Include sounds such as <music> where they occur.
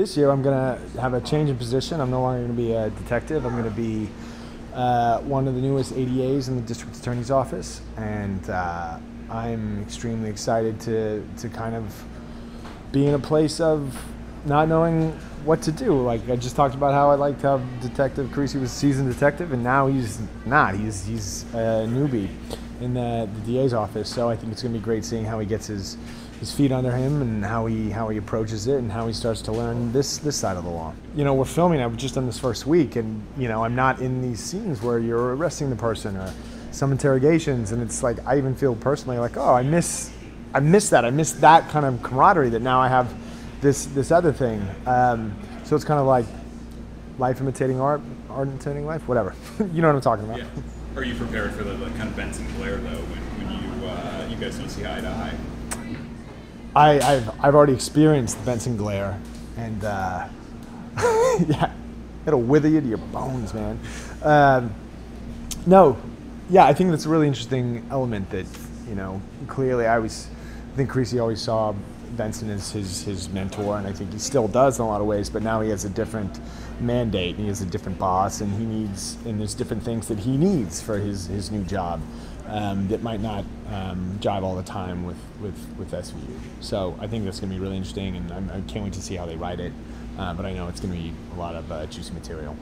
this year I'm gonna have a change in position. I'm no longer gonna be a detective. I'm gonna be uh, one of the newest ADAs in the district attorney's office, and uh, I'm extremely excited to to kind of be in a place of not knowing what to do. Like I just talked about how I liked how Detective Carisi was a seasoned detective, and now he's not. He's he's a newbie in the, the DA's office. So I think it's going to be great seeing how he gets his his feet under him and how he how he approaches it and how he starts to learn this this side of the law. You know, we're filming. I've just done this first week, and you know, I'm not in these scenes where you're arresting the person or some interrogations, and it's like I even feel personally like, oh, I miss I miss that. I miss that kind of camaraderie that now I have this this other thing. Um, so it's kind of like life imitating art, art imitating life, whatever. <laughs> you know what I'm talking about. Yeah. Are you prepared for the, the kind of Benson glare though when, when you uh, you guys don't see eye to eye? I, I've, I've already experienced the Benson glare, and uh, <laughs> yeah, it'll wither you to your bones, man. Um, no, yeah, I think that's a really interesting element that, you know, clearly I was, I think Carisi always saw Benson is his, his mentor, and I think he still does in a lot of ways, but now he has a different mandate, and he has a different boss, and he needs, and there's different things that he needs for his, his new job um, that might not um, jive all the time with, with, with SVU. So I think that's going to be really interesting, and I'm, I can't wait to see how they write it. Uh, but I know it's going to be a lot of uh, juicy material.